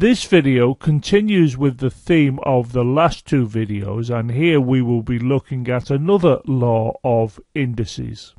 This video continues with the theme of the last two videos and here we will be looking at another law of indices.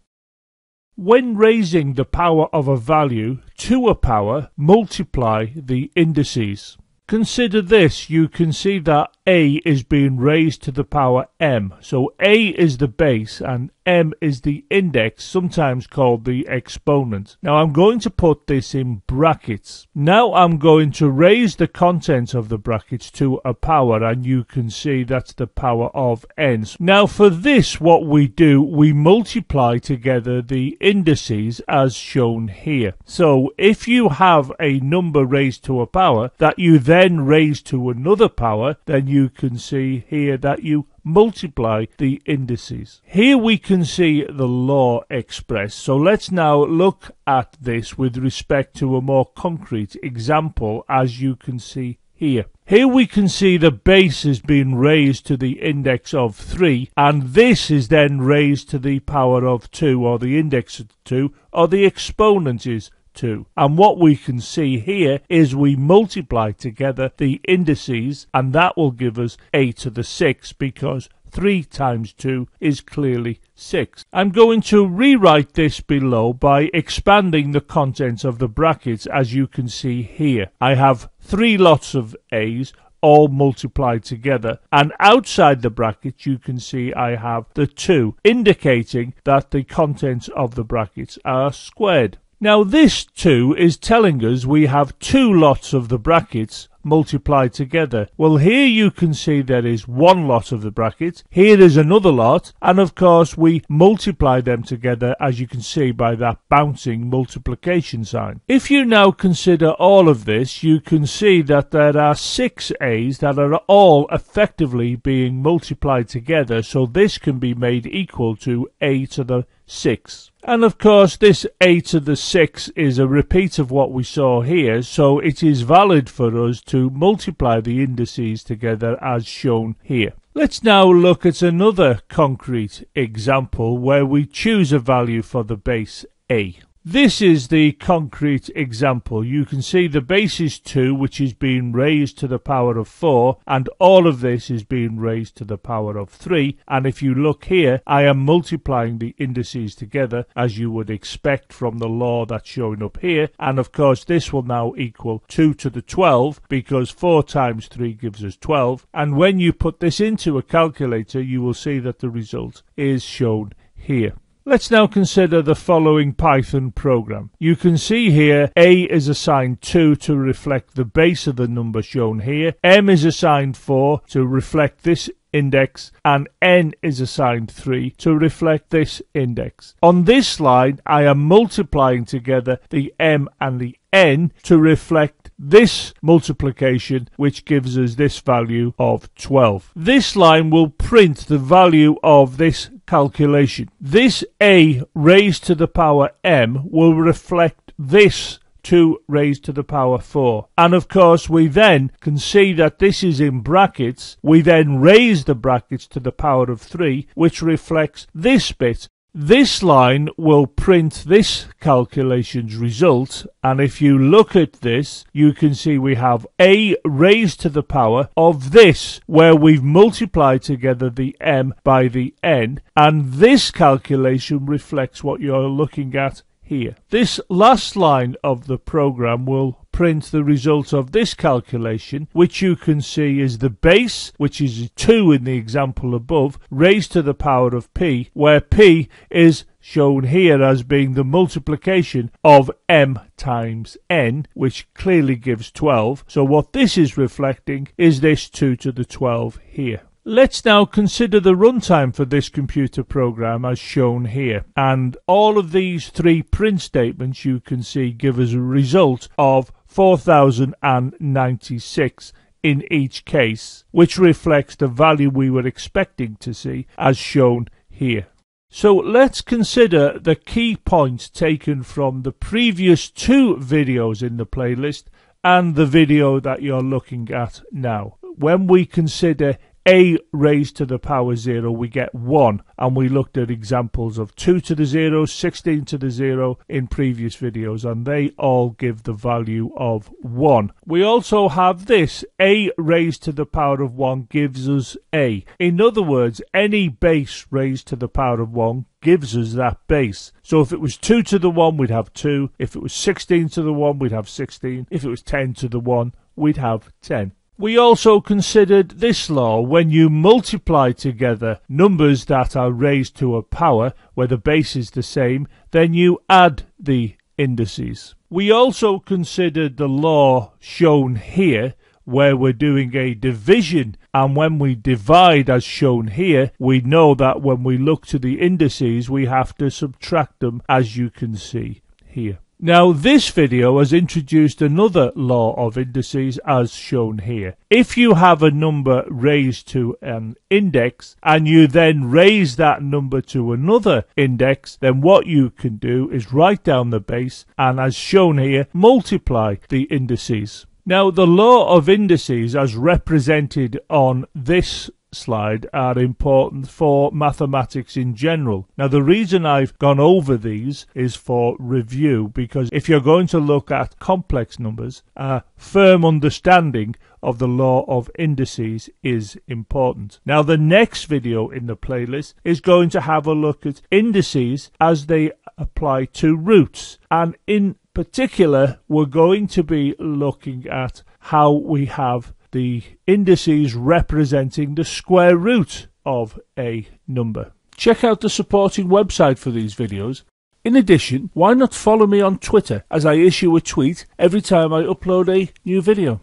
When raising the power of a value to a power, multiply the indices. Consider this, you can see that a is being raised to the power m. So a is the base and m is the index, sometimes called the exponent. Now I'm going to put this in brackets. Now I'm going to raise the content of the brackets to a power and you can see that's the power of n. Now for this what we do, we multiply together the indices as shown here. So if you have a number raised to a power that you then raise to another power, then you can see here that you multiply the indices. Here we can see the law expressed. So let's now look at this with respect to a more concrete example as you can see here. Here we can see the base is being raised to the index of 3 and this is then raised to the power of 2 or the index of 2 or the exponent is 2. And what we can see here is we multiply together the indices and that will give us a to the 6 because 3 times 2 is clearly 6. I'm going to rewrite this below by expanding the contents of the brackets as you can see here. I have three lots of a's all multiplied together and outside the brackets you can see I have the 2 indicating that the contents of the brackets are squared. Now this too is telling us we have two lots of the brackets multiplied together. Well here you can see there is one lot of the brackets, here is another lot, and of course we multiply them together as you can see by that bouncing multiplication sign. If you now consider all of this, you can see that there are six A's that are all effectively being multiplied together, so this can be made equal to A to the 6. And of course this a to the 6 is a repeat of what we saw here, so it is valid for us to multiply the indices together as shown here. Let's now look at another concrete example where we choose a value for the base a. This is the concrete example. You can see the base is 2, which is being raised to the power of 4, and all of this is being raised to the power of 3. And if you look here, I am multiplying the indices together, as you would expect from the law that's showing up here. And of course, this will now equal 2 to the 12, because 4 times 3 gives us 12. And when you put this into a calculator, you will see that the result is shown here. Let's now consider the following Python program. You can see here A is assigned 2 to reflect the base of the number shown here, M is assigned 4 to reflect this index and n is assigned 3 to reflect this index. On this line I am multiplying together the m and the n to reflect this multiplication which gives us this value of 12. This line will print the value of this calculation. This a raised to the power m will reflect this 2 raised to the power 4. And of course, we then can see that this is in brackets. We then raise the brackets to the power of 3, which reflects this bit. This line will print this calculation's result and if you look at this you can see we have a raised to the power of this where we've multiplied together the m by the n and this calculation reflects what you're looking at here. This last line of the program will print the result of this calculation, which you can see is the base, which is 2 in the example above, raised to the power of p, where p is shown here as being the multiplication of m times n, which clearly gives 12. So what this is reflecting is this 2 to the 12 here. Let's now consider the runtime for this computer program as shown here. And all of these three print statements you can see give us a result of 4096 in each case, which reflects the value we were expecting to see as shown here. So let's consider the key points taken from the previous two videos in the playlist and the video that you're looking at now. When we consider a raised to the power 0, we get 1. And we looked at examples of 2 to the 0, 16 to the 0 in previous videos, and they all give the value of 1. We also have this, a raised to the power of 1 gives us a. In other words, any base raised to the power of 1 gives us that base. So if it was 2 to the 1, we'd have 2. If it was 16 to the 1, we'd have 16. If it was 10 to the 1, we'd have 10. We also considered this law when you multiply together numbers that are raised to a power where the base is the same, then you add the indices. We also considered the law shown here where we're doing a division and when we divide as shown here we know that when we look to the indices we have to subtract them as you can see here. Now this video has introduced another law of indices as shown here. If you have a number raised to an index and you then raise that number to another index then what you can do is write down the base and as shown here multiply the indices. Now the law of indices as represented on this slide are important for mathematics in general. Now, the reason I've gone over these is for review because if you're going to look at complex numbers, a firm understanding of the law of indices is important. Now, the next video in the playlist is going to have a look at indices as they apply to roots. And in particular, we're going to be looking at how we have the indices representing the square root of a number. Check out the supporting website for these videos. In addition, why not follow me on Twitter as I issue a tweet every time I upload a new video.